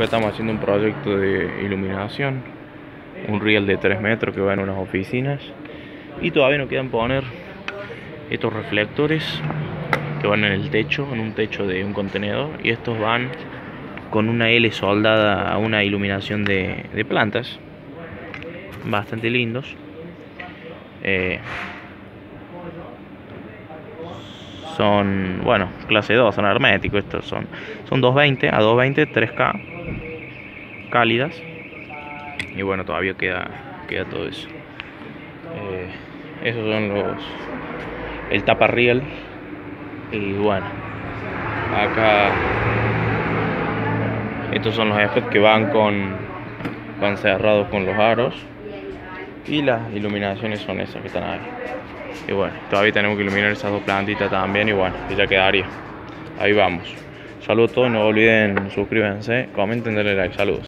acá estamos haciendo un proyecto de iluminación, un riel de 3 metros que va en unas oficinas y todavía nos quedan poner estos reflectores que van en el techo, en un techo de un contenedor y estos van con una L soldada a una iluminación de, plantas, bastante lindos. Eh, son, bueno, clase 2, son herméticos, estos son, son 220 a 220, 3K, cálidas. Y bueno, todavía queda, queda todo eso. Eh, esos son los, el taparriel. Y bueno, acá, estos son los efectos que van con, van cerrados con los aros. Y las iluminaciones son esas que están ahí. Y bueno, todavía tenemos que iluminar esas dos plantitas también y bueno, ya quedaría. Ahí vamos. Saludos a todos, no olviden suscríbanse, comenten, denle like. Saludos.